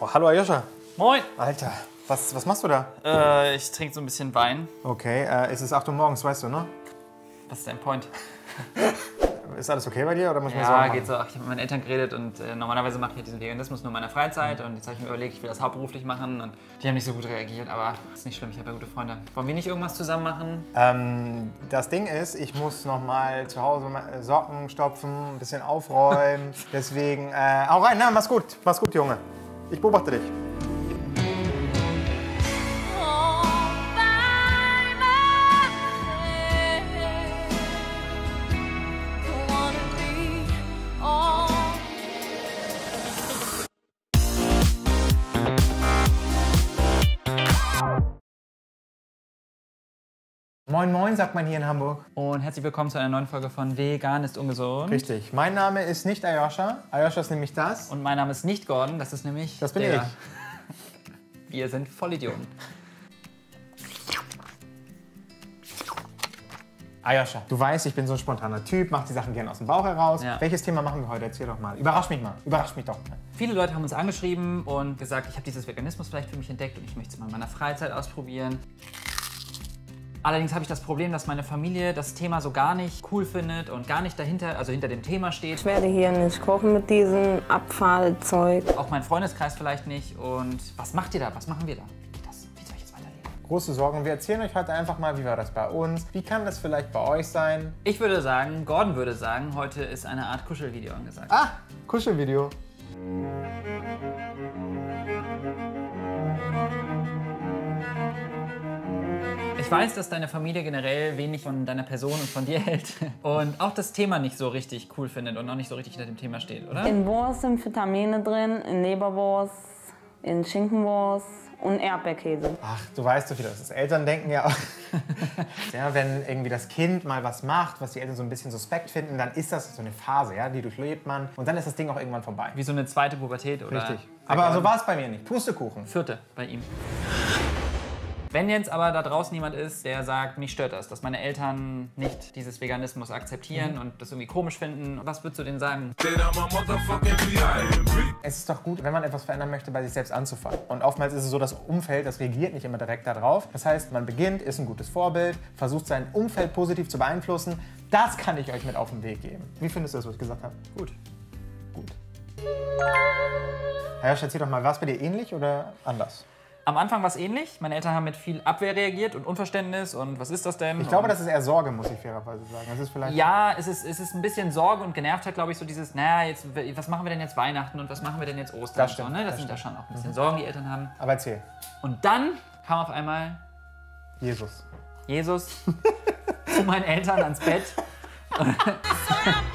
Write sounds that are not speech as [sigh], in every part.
Oh, hallo Ayosha. Moin. Alter, was, was machst du da? Äh, ich trinke so ein bisschen Wein. Okay, äh, es ist 8 Uhr morgens, weißt du, ne? Was ist dein Point? [laughs] Ist alles okay bei dir oder muss mir Ja, geht so. Ich habe mit meinen Eltern geredet und äh, normalerweise mache ich ja diesen Veganismus nur in meiner Freizeit und jetzt habe ich mir überlegt, ich will das hauptberuflich machen und die haben nicht so gut reagiert, aber ist nicht schlimm, ich habe ja gute Freunde. Wollen wir nicht irgendwas zusammen machen? Ähm, das Ding ist, ich muss noch mal zu Hause Socken stopfen, ein bisschen aufräumen. [laughs] Deswegen, äh, hau rein, na, mach's gut, mach's gut, Junge. Ich beobachte dich. Moin, moin, sagt man hier in Hamburg. Und herzlich willkommen zu einer neuen Folge von Vegan ist ungesund. Richtig. Mein Name ist nicht Ayosha. Ayosha ist nämlich das. Und mein Name ist nicht Gordon, das ist nämlich Das bin der. [laughs] Wir sind Vollidioten. Ayosha, du weißt, ich bin so ein spontaner Typ, mach die Sachen gerne aus dem Bauch heraus. Ja. Welches Thema machen wir heute? Erzähl doch mal. Überrasch mich mal. Überrasch mich doch mal. Viele Leute haben uns angeschrieben und gesagt, ich habe dieses Veganismus vielleicht für mich entdeckt und ich möchte es mal in meiner Freizeit ausprobieren. Allerdings habe ich das Problem, dass meine Familie das Thema so gar nicht cool findet und gar nicht dahinter, also hinter dem Thema steht. Ich werde hier nicht kochen mit diesem Abfallzeug. Auch mein Freundeskreis vielleicht nicht. Und was macht ihr da? Was machen wir da? Wie geht das? Wie soll ich jetzt weiterleben? Große Sorgen. Wir erzählen euch heute einfach mal, wie war das bei uns? Wie kann das vielleicht bei euch sein? Ich würde sagen, Gordon würde sagen, heute ist eine Art Kuschelvideo angesagt. Ah, Kuschelvideo. Ich weiß, dass deine Familie generell wenig von deiner Person und von dir [laughs] hält und auch das Thema nicht so richtig cool findet und auch nicht so richtig hinter dem Thema steht, oder? In Wurst sind Vitamine drin, in Leberwurst, in Schinkenwurst und Erdbeerkäse. Ach, du weißt so viel. Das. Eltern denken ja auch, [laughs] ja, wenn irgendwie das Kind mal was macht, was die Eltern so ein bisschen suspekt finden, dann ist das so eine Phase, ja, die durchlebt man. Und dann ist das Ding auch irgendwann vorbei. Wie so eine zweite Pubertät oder? Richtig. Aber so war es bei mir nicht. Pustekuchen. Vierte bei ihm. Wenn jetzt aber da draußen jemand ist, der sagt, mich stört das, dass meine Eltern nicht dieses Veganismus akzeptieren und das irgendwie komisch finden, was würdest du denen sagen? Es ist doch gut, wenn man etwas verändern möchte, bei sich selbst anzufangen. Und oftmals ist es so, das Umfeld, das reagiert nicht immer direkt darauf. Das heißt, man beginnt, ist ein gutes Vorbild, versucht sein Umfeld positiv zu beeinflussen. Das kann ich euch mit auf den Weg geben. Wie findest du das, was ich gesagt habe? Gut. Gut. Herr Josch, erzähl doch mal, war es bei dir ähnlich oder anders? Am Anfang war es ähnlich. Meine Eltern haben mit viel Abwehr reagiert und Unverständnis und was ist das denn? Ich glaube, und das ist eher Sorge, muss ich fairerweise sagen. Das ist vielleicht. ja, es ist, es ist ein bisschen Sorge und genervt hat, glaube ich, so dieses, naja, jetzt, was machen wir denn jetzt Weihnachten und was machen wir denn jetzt Ostern? Das und so, stimmt, ne? Das, das sind da stimmt. schon auch ein bisschen Sorgen, die Eltern haben. Aber erzähl. Und dann kam auf einmal Jesus. Jesus [laughs] zu meinen Eltern ans Bett. [laughs] [laughs]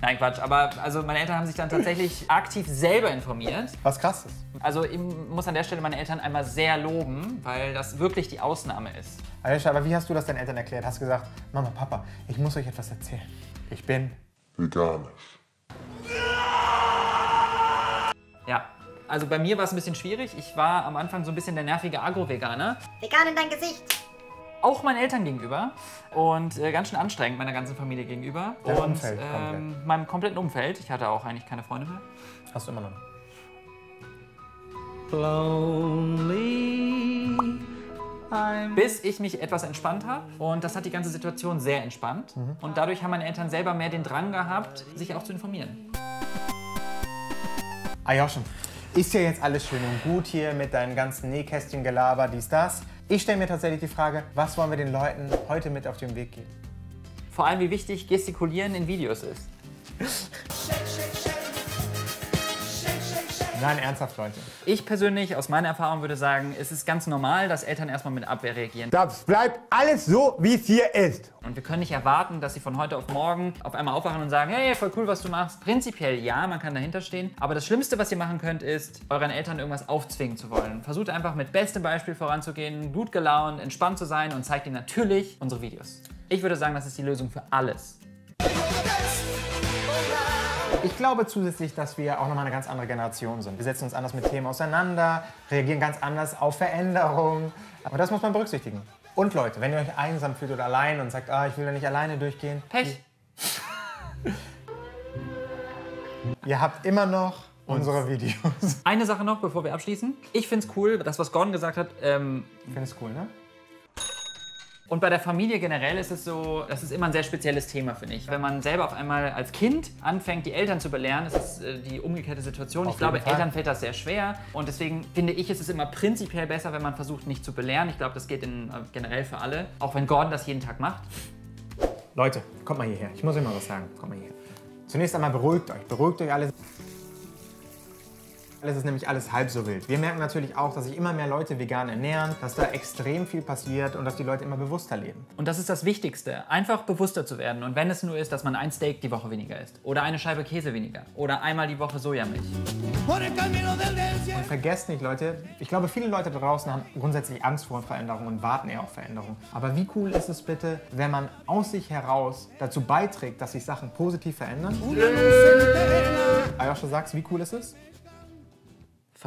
Nein, Quatsch. Aber also meine Eltern haben sich dann tatsächlich aktiv selber informiert. Was krass ist. Also ich muss an der Stelle meine Eltern einmal sehr loben, weil das wirklich die Ausnahme ist. Ayesha, aber wie hast du das deinen Eltern erklärt? Hast du gesagt, Mama, Papa, ich muss euch etwas erzählen. Ich bin. Veganisch. Ja. Also bei mir war es ein bisschen schwierig. Ich war am Anfang so ein bisschen der nervige Agro-Veganer. Vegan in dein Gesicht. Auch meinen Eltern gegenüber. Und äh, ganz schön anstrengend meiner ganzen Familie gegenüber. Deinem und Umfeld ähm, meinem kompletten Umfeld. Ich hatte auch eigentlich keine Freunde mehr. Hast du immer noch. nicht. Bis ich mich etwas entspannt habe. Und das hat die ganze Situation sehr entspannt. Und dadurch haben meine Eltern selber mehr den Drang gehabt, sich auch zu informieren. Ayosha, ist ja jetzt alles schön und gut hier mit deinen ganzen Nähkästchen-Gelaber, dies, das. Ich stelle mir tatsächlich die Frage, was wollen wir den Leuten heute mit auf den Weg geben? Vor allem, wie wichtig Gestikulieren in Videos ist. [laughs] Nein, ernsthaft, Leute. Ich persönlich, aus meiner Erfahrung, würde sagen, es ist ganz normal, dass Eltern erstmal mit Abwehr reagieren. Das bleibt alles so, wie es hier ist. Und wir können nicht erwarten, dass sie von heute auf morgen auf einmal aufwachen und sagen, hey, voll cool, was du machst. Prinzipiell ja, man kann dahinter stehen. Aber das Schlimmste, was ihr machen könnt, ist, euren Eltern irgendwas aufzwingen zu wollen. Versucht einfach mit bestem Beispiel voranzugehen, gut gelaunt, entspannt zu sein und zeigt ihnen natürlich unsere Videos. Ich würde sagen, das ist die Lösung für alles. Ich glaube zusätzlich, dass wir auch nochmal eine ganz andere Generation sind. Wir setzen uns anders mit Themen auseinander, reagieren ganz anders auf Veränderungen. Aber das muss man berücksichtigen. Und Leute, wenn ihr euch einsam fühlt oder allein und sagt, ah, ich will da nicht alleine durchgehen, Pech. [laughs] ihr habt immer noch unsere Videos. Eine Sache noch, bevor wir abschließen. Ich finde es cool, das, was Gordon gesagt hat. Ähm, Findest du cool, ne? Und bei der Familie generell ist es so, das ist immer ein sehr spezielles Thema, finde ich. Wenn man selber auf einmal als Kind anfängt, die Eltern zu belehren, ist es äh, die umgekehrte Situation. Auf ich glaube, Fall. Eltern fällt das sehr schwer. Und deswegen finde ich, ist es immer prinzipiell besser, wenn man versucht, nicht zu belehren. Ich glaube, das geht in, äh, generell für alle. Auch wenn Gordon das jeden Tag macht. Leute, kommt mal hierher. Ich muss euch mal was sagen. Kommt mal hierher. Zunächst einmal beruhigt euch. Beruhigt euch alles. Alles ist nämlich alles halb so wild. Wir merken natürlich auch, dass sich immer mehr Leute vegan ernähren, dass da extrem viel passiert und dass die Leute immer bewusster leben. Und das ist das Wichtigste, einfach bewusster zu werden. Und wenn es nur ist, dass man ein Steak die Woche weniger isst oder eine Scheibe Käse weniger oder einmal die Woche Sojamilch. Und vergesst nicht, Leute, ich glaube, viele Leute da draußen haben grundsätzlich Angst vor Veränderungen und warten eher auf Veränderungen. Aber wie cool ist es bitte, wenn man aus sich heraus dazu beiträgt, dass sich Sachen positiv verändern? Ayosha, sagst wie cool ist es?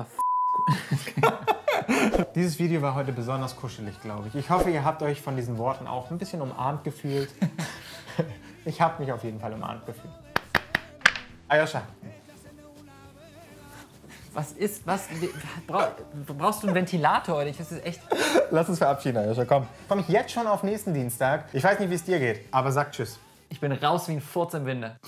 [laughs] Dieses Video war heute besonders kuschelig, glaube ich. Ich hoffe, ihr habt euch von diesen Worten auch ein bisschen umarmt gefühlt. Ich habe mich auf jeden Fall umarmt gefühlt. Ayosha, Was ist, was, brauch, brauchst du einen Ventilator? Ich, das ist echt, lass uns verabschieden, Ayosha. Komm. Komme ich jetzt schon auf nächsten Dienstag. Ich weiß nicht, wie es dir geht, aber sag Tschüss. ich bin raus wie ein Furz im Winde.